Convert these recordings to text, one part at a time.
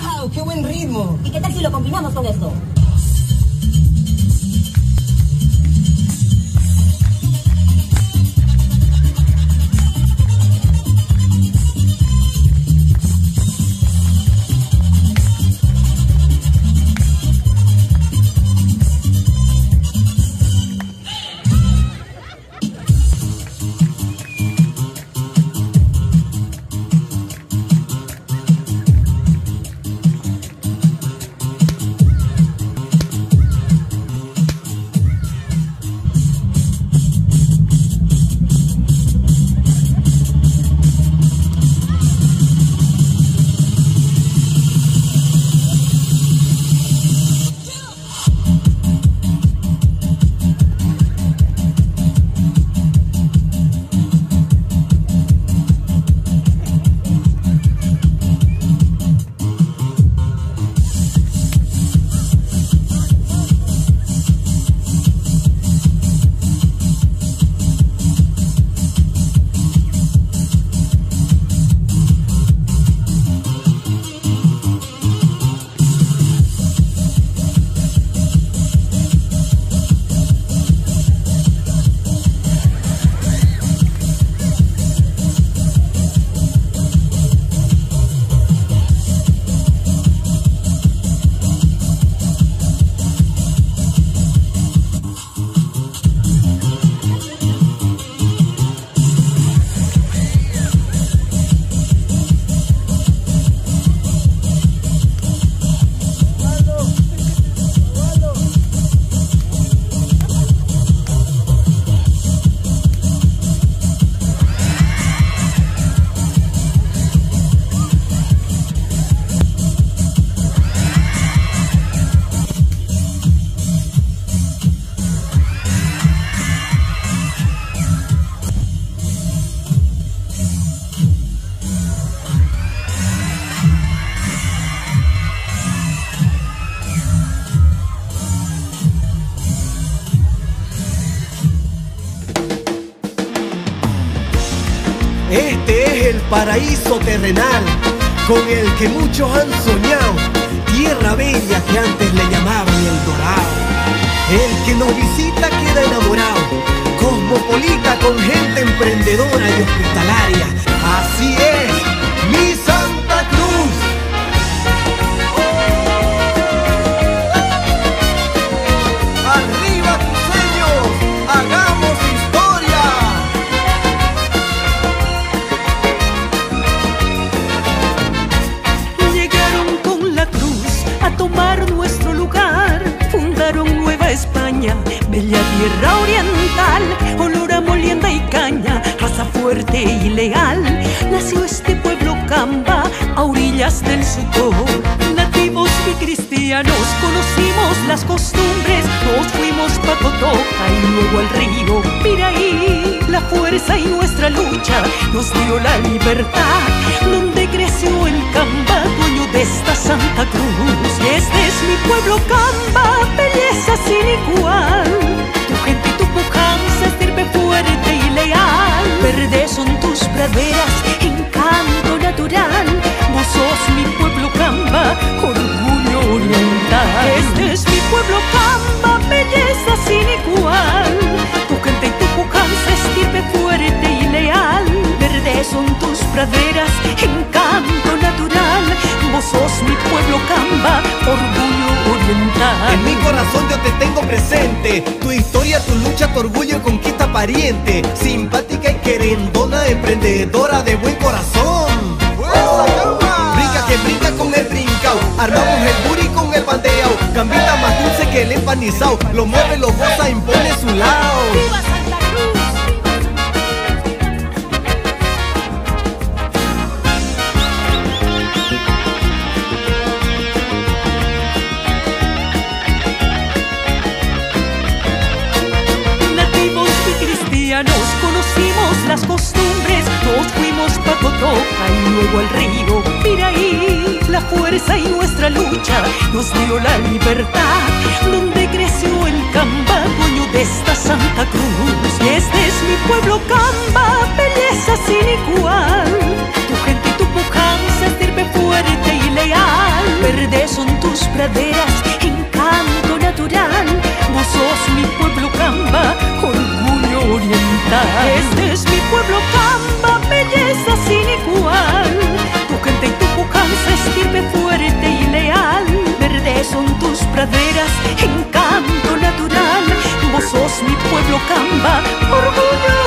¡Wow! ¡Qué buen ritmo! ¿Y qué tal si lo combinamos con esto? Paraíso terrenal con el que muchos han soñado. Tierra bella que antes le llamaban el dorado. El que nos visita queda enamorado. Cosmopolita con gente emprendedora y hospitalaria. Así es, y cristianos conocimos las costumbres, nos fuimos pa' Cotoca y luego al río Piraí. La fuerza y nuestra lucha nos dio la libertad, donde creció el Camba, dueño de esta Santa Cruz. Este es mi pueblo Camba, belleza sin igual. Tu gente y tu pujanza sirve fuerte y leal. Verdes son tus praderas, encanto natural. Vos sos mi pueblo Camba, Este es mi pueblo Camba, belleza sin igual. Tu gente y tu pujanza sirve fuerte y leal. Verdes son tus praderas, encanto natural. Vos sos mi pueblo Camba, orgullo oriental. En mi corazón yo te tengo presente. Tu historia, tu lucha, tu orgullo y conquista pariente. Simpática y querendona, emprendedora de buen corazón. Brinca que brinca con el brincao. Armamos el buri el bandeao. Gambita más dulce que el empanizao. Lo mueve, lo goza, impone su nos dio la libertad, donde creció el Camba, dueño de esta Santa Cruz. Y este es mi pueblo Camba, belleza sin igual. Tu gente y tu pujanza, estirpe fuerte y leal. Verdes son tus praderas, encanto natural. Vos sos mi pueblo Camba, orgullo oriental. Este es mi pueblo Camba. encanto natural. Vos sos mi pueblo camba, orgullo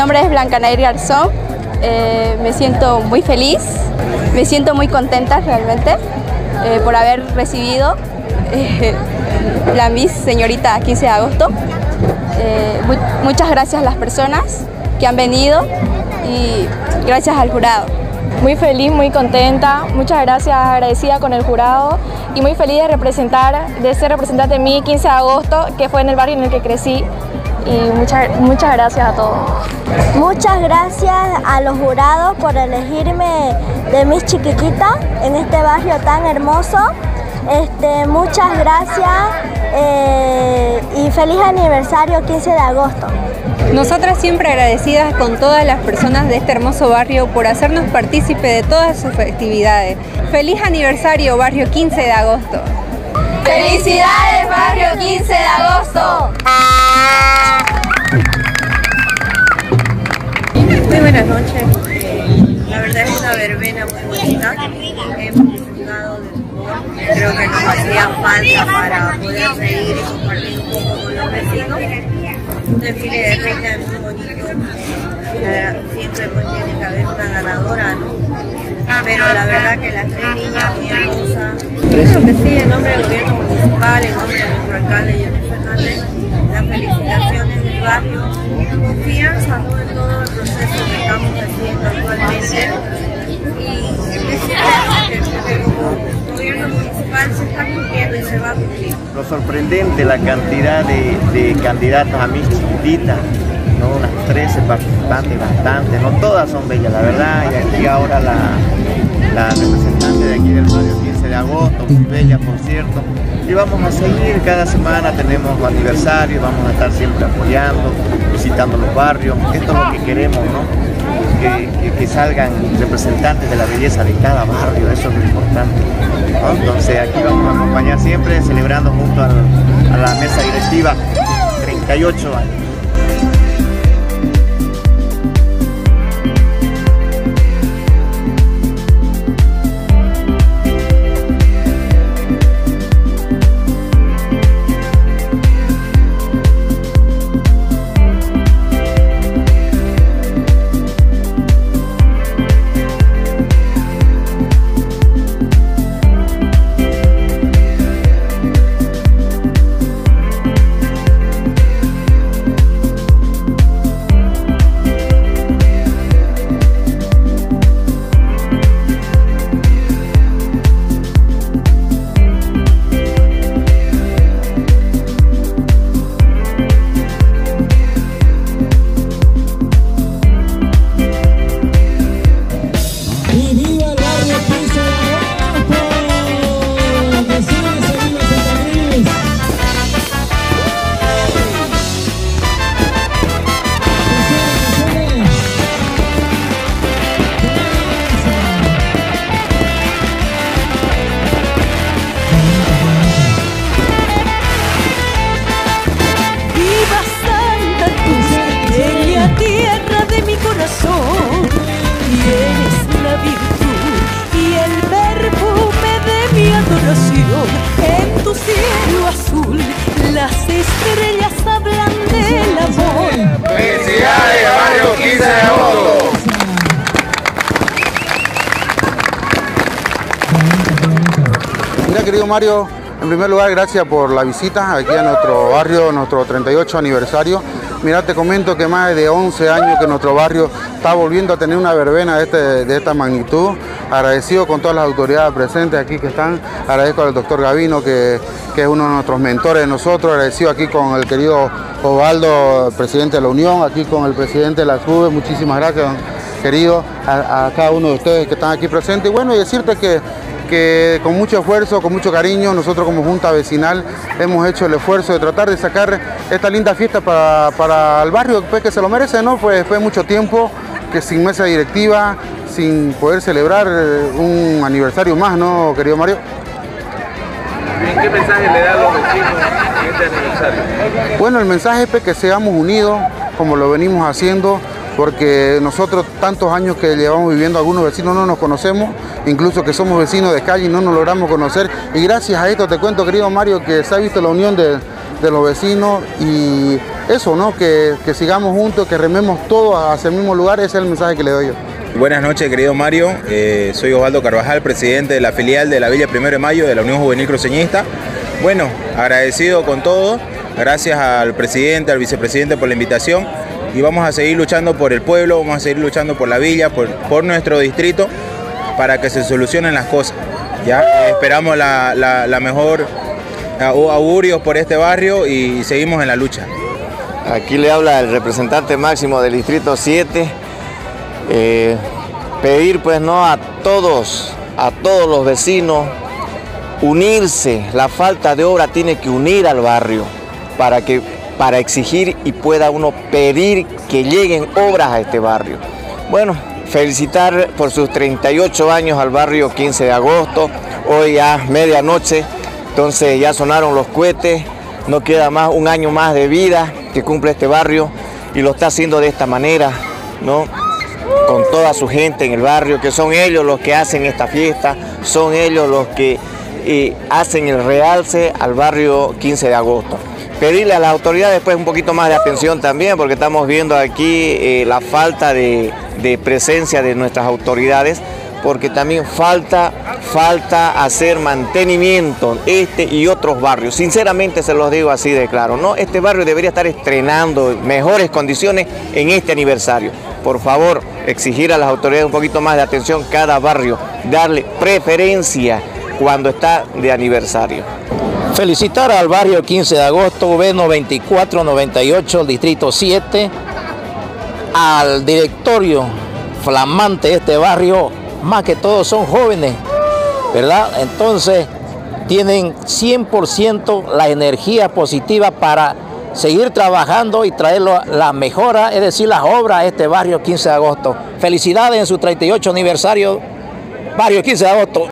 nombre es Blanca Nair Garzón, eh, me siento muy feliz, me siento muy contenta realmente eh, por haber recibido eh, la Miss Señorita 15 de agosto. Mu- muchas gracias a las personas que han venido y gracias al jurado. Muy feliz, muy contenta, muchas gracias, agradecida con el jurado y muy feliz de representar, de ser representante de mi 15 de agosto, que fue en el barrio en el que crecí. Y muchas, muchas gracias a todos. Muchas gracias a los jurados por elegirme de mis chiquititas en este barrio tan hermoso. Este, muchas gracias eh, y feliz aniversario 15 de agosto. Nosotras siempre agradecidas con todas las personas de este hermoso barrio por hacernos partícipe de todas sus festividades. Feliz aniversario barrio 15 de agosto. ¡Felicidades, barrio 15 de agosto! Muy buenas noches. La verdad es una verbena muy bonita. Hemos disfrutado del fútbol. Creo que nos hacía falta para poder reír y compartir un poco con los vecinos. Un desfile de reina es muy bonito. Siempre pues tiene que haber una ganadora, ¿no? Pero la verdad que las tres niñas muy hermosas. Creo que sí, en nombre del gobierno municipal, en nombre de nuestro alcalde Jenny Fernández, las felicitaciones del barrio, confianza ¿no? en todo el proceso que estamos haciendo actualmente y decirles que, como gobierno municipal se está cumpliendo y se va a cumplir. Lo sorprendente, la cantidad de, de candidatas a mis chiquititas, ¿no? unas 13 participantes, bastantes, no todas son bellas, la verdad, y aquí ahora la, la representante de aquí del barrio 15 de agosto, muy bella por cierto, y vamos a seguir, cada semana tenemos aniversario, vamos a estar siempre apoyando, visitando los barrios, esto es lo que queremos, ¿no? Que, que- salgan representantes de la belleza de cada barrio, eso es lo importante. Entonces aquí vamos a acompañar siempre, celebrando junto al- a la mesa directiva 38 años. Querido Mario, en primer lugar, gracias por la visita aquí a nuestro barrio, nuestro 38 aniversario. Mira, te comento que más de 11 años que nuestro barrio está volviendo a tener una verbena de, este- de esta magnitud. Agradecido con todas las autoridades presentes aquí que están. Agradezco al doctor Gavino, que, que es uno de nuestros mentores de nosotros. Agradecido aquí con el querido Osvaldo, presidente de la Unión, aquí con el presidente de la CUBE. Muchísimas gracias, querido, a, a cada uno de ustedes que están aquí presentes. Y bueno, decirte que que con mucho esfuerzo, con mucho cariño, nosotros como Junta Vecinal hemos hecho el esfuerzo de tratar de sacar esta linda fiesta para, para el barrio pues, que se lo merece, ¿no? Pues después de mucho tiempo que sin mesa directiva, sin poder celebrar eh, un aniversario más, ¿no, querido Mario? ¿Qué mensaje le da a los vecinos en este aniversario? Bueno, el mensaje es pues, que seamos unidos como lo venimos haciendo, porque nosotros tantos años que llevamos viviendo, algunos vecinos no nos conocemos, incluso que somos vecinos de calle y no nos logramos conocer. Y gracias a esto te cuento, querido Mario, que se ha visto la unión de, los vecinos y eso, ¿no? Que, que sigamos juntos, que rememos todos hacia el mismo lugar, ese es el mensaje que le doy yo. Buenas noches, querido Mario. Eh, soy Osvaldo Carvajal, presidente de la filial de la Villa Primero de Mayo de la Unión Juvenil Cruceñista. Bueno, agradecido con todo, gracias al presidente, al vicepresidente por la invitación y vamos a seguir luchando por el pueblo, vamos a seguir luchando por la villa, por, por nuestro distrito, para que se solucionen las cosas. Ya esperamos la, la, mejor augurios por este barrio y seguimos en la lucha. Aquí le habla el representante máximo del Distrito 7. Eh, pedir pues no a todos, a todos los vecinos, unirse. La falta de obra tiene que unir al barrio para, que, para exigir y pueda uno pedir que lleguen obras a este barrio. Bueno, felicitar por sus 38 años al barrio 15 de agosto, hoy a medianoche, entonces ya sonaron los cohetes, no queda más un año más de vida que cumple este barrio y lo está haciendo de esta manera, ¿no? Con toda su gente en el barrio, que son ellos los que hacen esta fiesta, son ellos los que eh, hacen el realce al barrio 15 de agosto. Pedirle a las autoridades pues un poquito más de atención también, porque estamos viendo aquí eh, la falta de, de presencia de nuestras autoridades, porque también falta, falta hacer mantenimiento este y otros barrios. Sinceramente se los digo así de claro, ¿no? Este barrio debería estar estrenando mejores condiciones en este aniversario. Por favor, exigir a las autoridades un poquito más de atención cada barrio, darle preferencia cuando está de aniversario. Felicitar al barrio 15 de agosto, B9498, Distrito 7, al directorio flamante de este barrio, más que todos son jóvenes, ¿verdad? Entonces tienen 100% la energía positiva para seguir trabajando y traer la mejora, es decir, las obras a este barrio 15 de agosto. Felicidades en su 38 aniversario, barrio 15 de agosto.